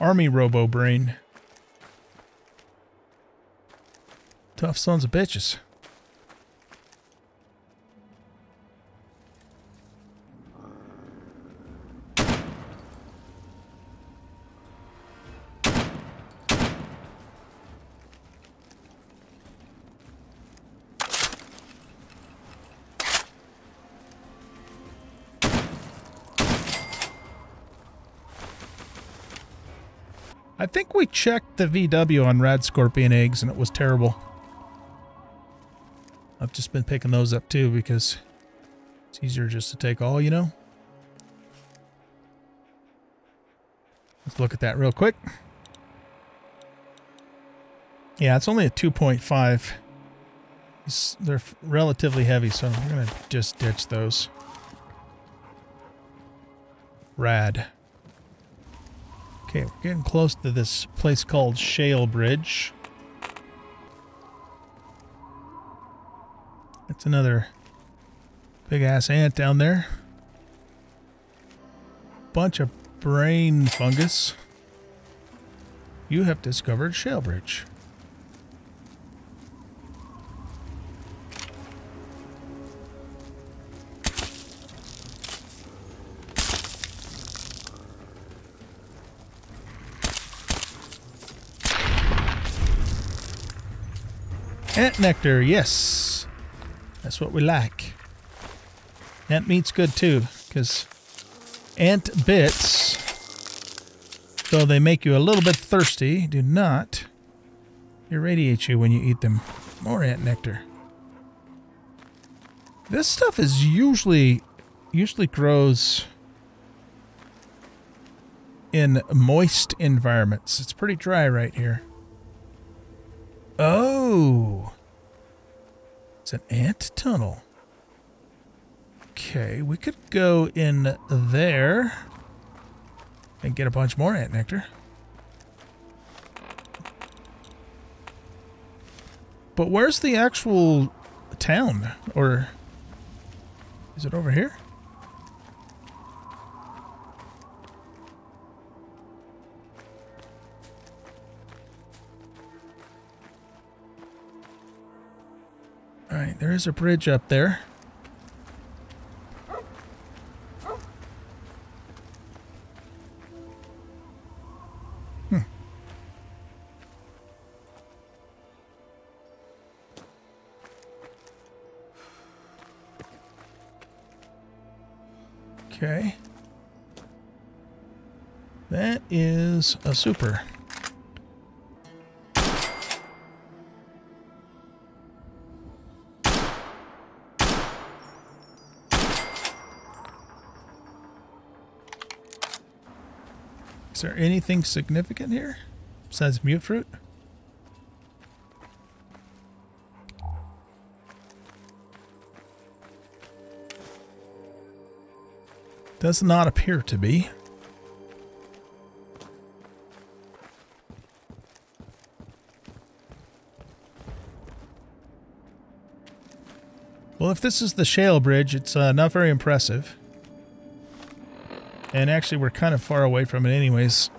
Army Robo Brain. Tough sons of bitches. We checked the VW on Rad Scorpion eggs and it was terrible. I've just been picking those up too because it's easier just to take all, you know? Let's look at that real quick. Yeah, it's only a 2.5. They're relatively heavy, so I'm going to just ditch those. Rad. Okay, we're getting close to this place called Shale Bridge. That's another big ass ant down there. Bunch of brain fungus. You have discovered Shale Bridge. Ant nectar, yes. That's what we like. Ant meat's good too, because ant bits, though they make you a little bit thirsty, do not irradiate you when you eat them. More ant nectar. This stuff is usually usually grows in moist environments. It's pretty dry right here. Oh. It's an ant tunnel. Okay, we could go in there and get a bunch more ant nectar. But where's the actual town? Or is it over here? Alright, there is a bridge up there. Hmm. Okay. That is a super. Is there anything significant here besides mutfruit? Does not appear to be. Well, if this is the shale bridge, it's uh, not very impressive. And actually, we're kind of far away from it anyways.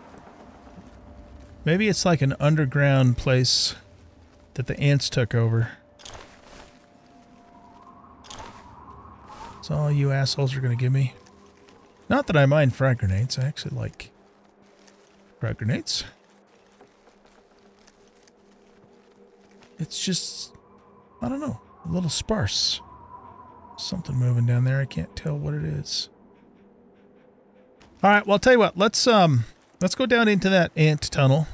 Maybe it's like an underground place that the ants took over. That's all you assholes are going to give me. Not that I mind frag grenades. I actually like frag grenades. It's just, I don't know, a little sparse. Something moving down there. I can't tell what it is. All right, well, I'll tell you what. Let's um, let's go down into that ant tunnel,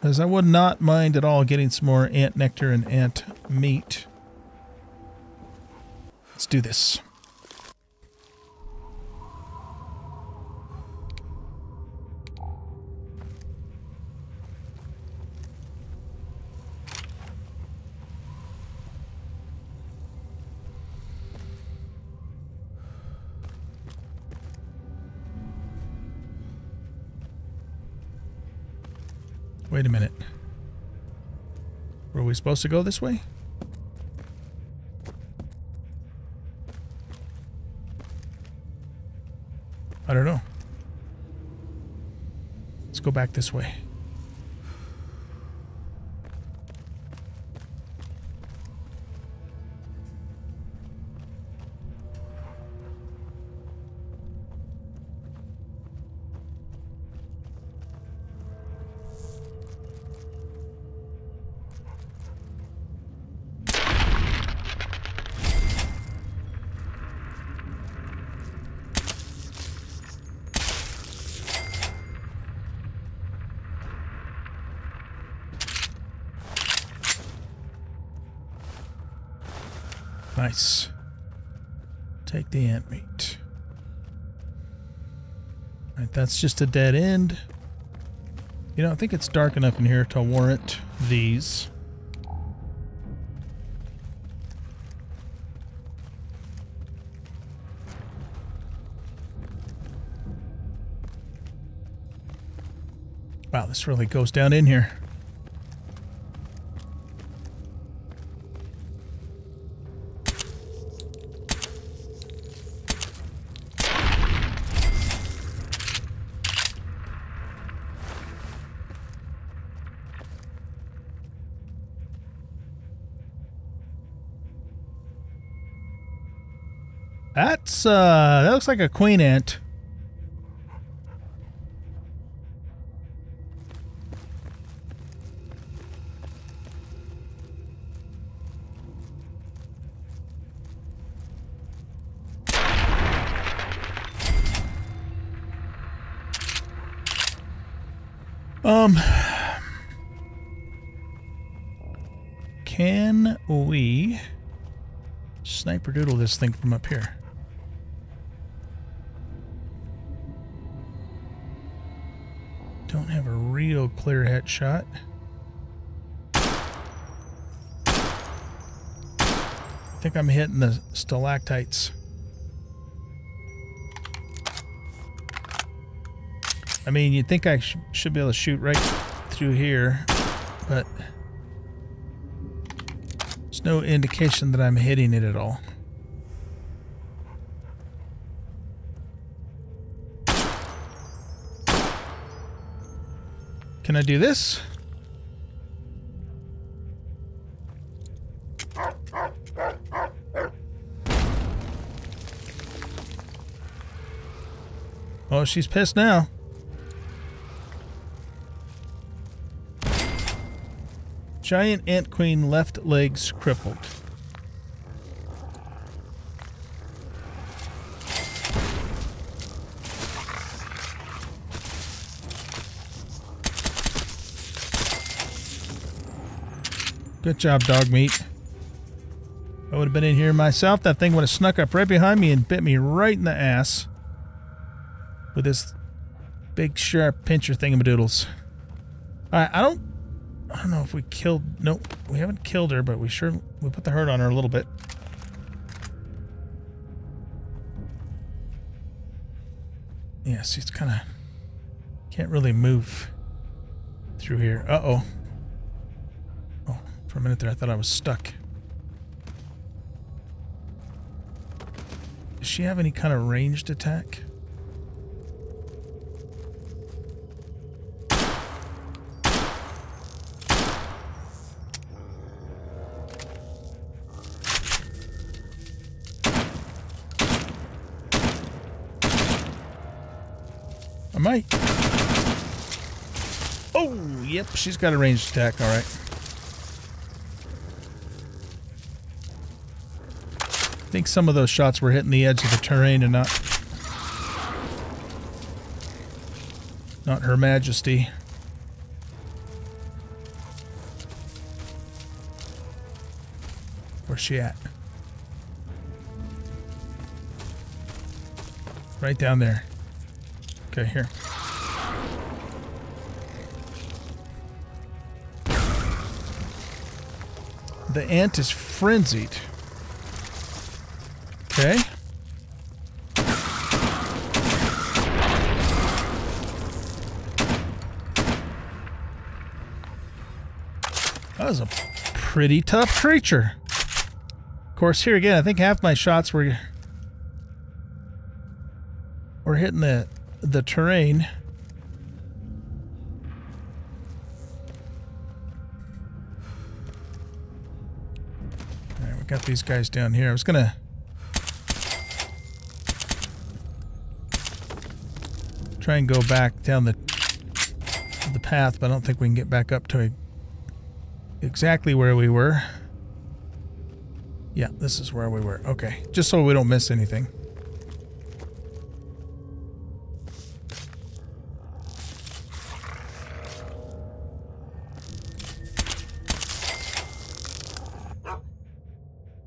because I would not mind at all getting some more ant nectar and ant meat. Let's do this. Wait a minute. Were we supposed to go this way? I don't know. Let's go back this way. Nice. Take the ant meat. Right, that's just a dead end. You know, I think it's dark enough in here to warrant these. Wow, this really goes down in here. uh that looks like a queen ant. Um can we sniper doodle this thing from up here? Clear headshot. I think I'm hitting the stalactites. I mean, you'd think I sh should be able to shoot right through here, but there's no indication that I'm hitting it at all. Can I do this? Oh, she's pissed now. Giant ant queen left legs crippled. Good job, Dogmeat. I would have been in here myself. That thing would have snuck up right behind me and bit me right in the ass with this big sharp pincher thingamadoodles. Alright, I don't I don't know if we killed nope, we haven't killed her, but we sure we put the hurt on her a little bit. Yeah, see it's kinda can't really move through here. Uh oh. For a minute there I thought I was stuck. Does she have any kind of ranged attack? I might. Oh, yep, she's got a ranged attack, alright. Think some of those shots were hitting the edge of the terrain and not not her majesty. Where's she at? Right down there. Okay, here. The ant is frenzied. Okay. That was a pretty tough creature. Of course, here again, I think half my shots were were hitting the the terrain. Alright, we got these guys down here. I was gonna try and go back down the the path, but I don't think we can get back up to exactly where we were. Yeah, this is where we were. Okay, just so we don't miss anything.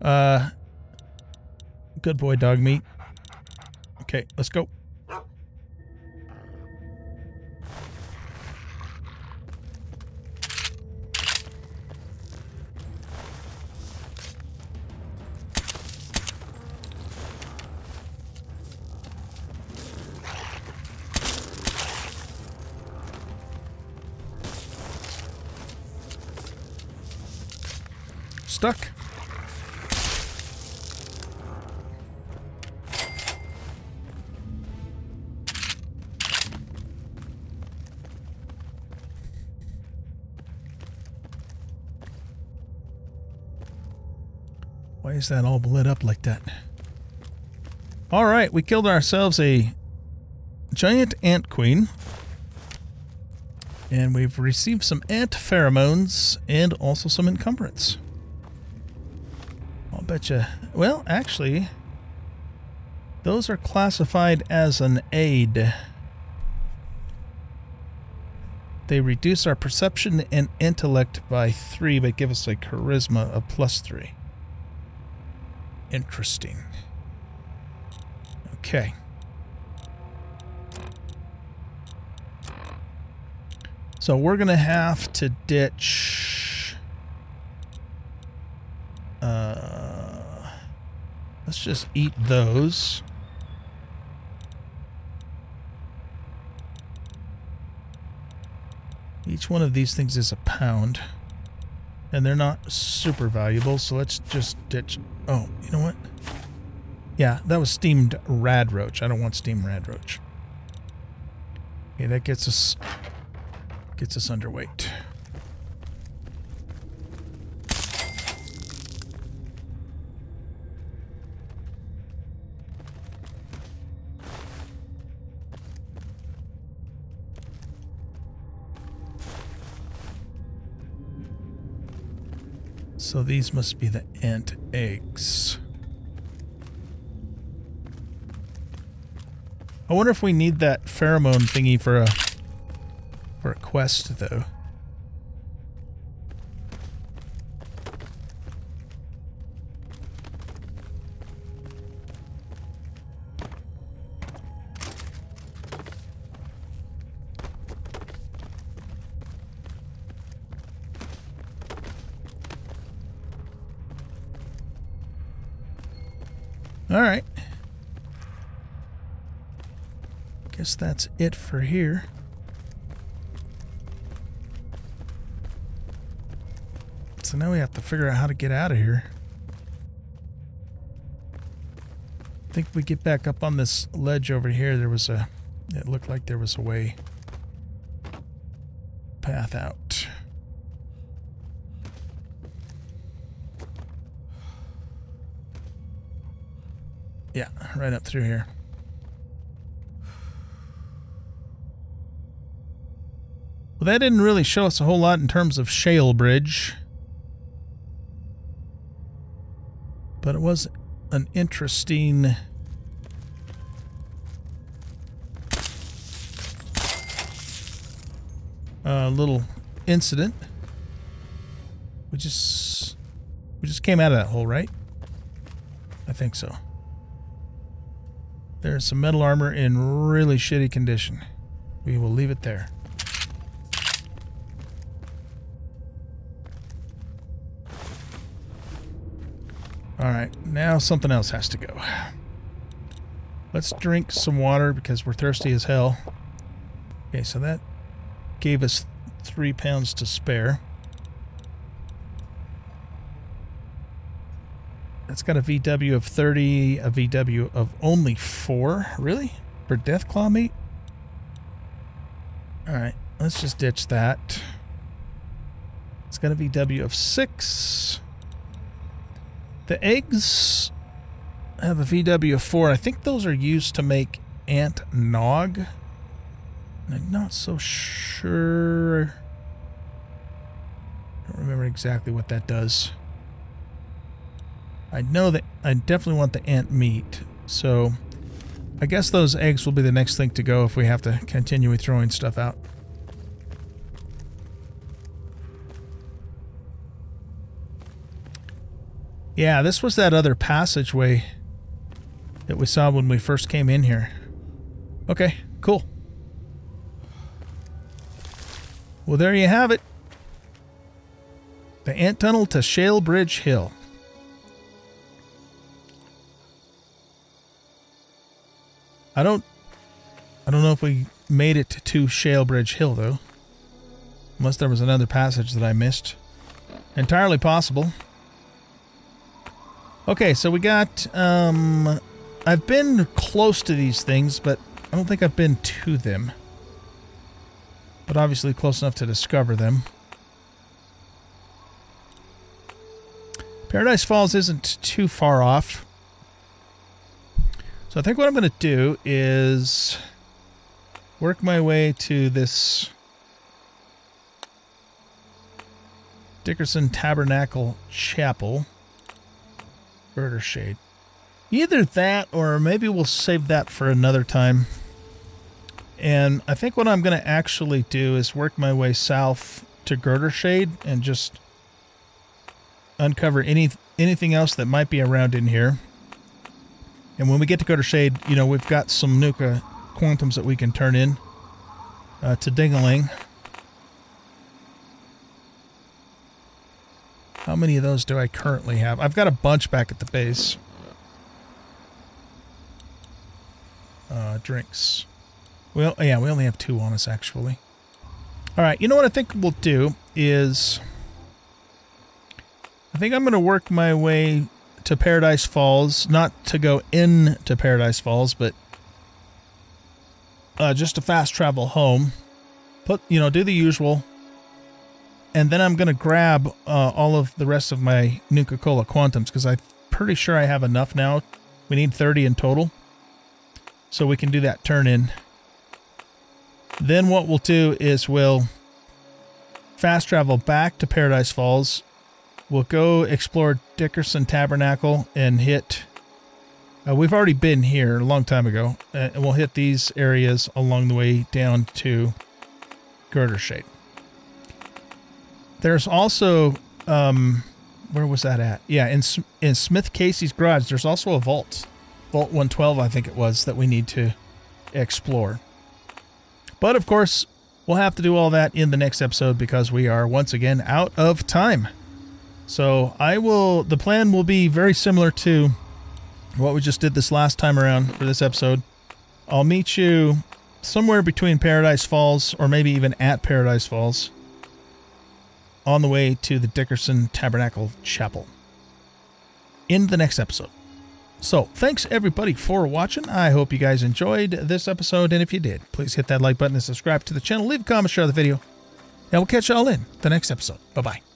Uh, good boy, Dogmeat. Okay, let's go. Is that all lit up like that? All right, we killed ourselves a giant ant queen. And we've received some ant pheromones and also some encumbrance. I'll bet you. Well, actually, those are classified as an aid. They reduce our perception and intellect by three, but give us a charisma of plus three. Interesting. Okay. So we're going to have to ditch... Uh, let's just eat those. Each one of these things is a pound. And they're not super valuable, so let's just ditch... Oh, you know what? Yeah, that was steamed rad roach. I don't want steamed rad roach. Okay, that gets us Gets us underweight. So these must be the ant eggs. I wonder if we need that pheromone thingy for a for a quest, though. That's it for here. So now we have to figure out how to get out of here. I think we get back up on this ledge over here, there was a... It looked like there was a way... Path out. Yeah, right up through here. Well, that didn't really show us a whole lot in terms of Shale Bridge. But it was an interesting... Uh, little incident. We just... We just came out of that hole, right? I think so. There's some metal armor in really shitty condition. We will leave it there. Alright, now something else has to go. Let's drink some water because we're thirsty as hell. Okay, so that gave us three pounds to spare. That's got a VW of 30, a VW of only 4. Really? For Deathclaw meat? Alright, let's just ditch that. It's got a VW of 6. The eggs have a VW of 4. I think those are used to make ant nog. I'm not so sure. I don't remember exactly what that does. I know that I definitely want the ant meat. So I guess those eggs will be the next thing to go if we have to continue throwing stuff out. Yeah, this was that other passageway that we saw when we first came in here. Okay, cool. Well, there you have it. The ant tunnel to Shale Bridge Hill. I don't I don't know if we made it to Shale Bridge Hill though. Unless there was another passage that I missed. Entirely possible. Okay, so we got, um, I've been close to these things, but I don't think I've been to them. But obviously close enough to discover them. Paradise Falls isn't too far off. So I think what I'm going to do is work my way to this Dickerson Tabernacle Chapel. Girder Shade. Either that or maybe we'll save that for another time. And I think what I'm going to actually do is work my way south to Girder Shade and just uncover any anything else that might be around in here. And when we get to Girder Shade, you know, we've got some Nuka Quantums that we can turn in uh, to Dingaling. How many of those do I currently have? I've got a bunch back at the base. Uh, drinks. Well, yeah, we only have two on us, actually. All right, you know what I think we'll do is... I think I'm going to work my way to Paradise Falls. Not to go into Paradise Falls, but uh, just to fast travel home. Put, you know, do the usual. And then I'm going to grab uh, all of the rest of my Nuka-Cola Quantums because I'm pretty sure I have enough now. We need 30 in total. So we can do that turn in. Then what we'll do is we'll fast travel back to Paradise Falls. We'll go explore Dickerson Tabernacle and hit... Uh, we've already been here a long time ago. Uh, and we'll hit these areas along the way down to Girder Shade. There's also... Um, where was that at? Yeah, in, in Smith Casey's garage, there's also a vault. Vault 112, I think it was, that we need to explore. But of course, we'll have to do all that in the next episode because we are once again out of time. So I will, the plan will be very similar to what we just did this last time around for this episode. I'll meet you somewhere between Paradise Falls or maybe even at Paradise Falls on the way to the Dickerson Tabernacle Chapel in the next episode. So, thanks everybody for watching. I hope you guys enjoyed this episode, and if you did, please hit that like button and subscribe to the channel. Leave a comment, share the video, and we'll catch y'all in the next episode. Bye-bye.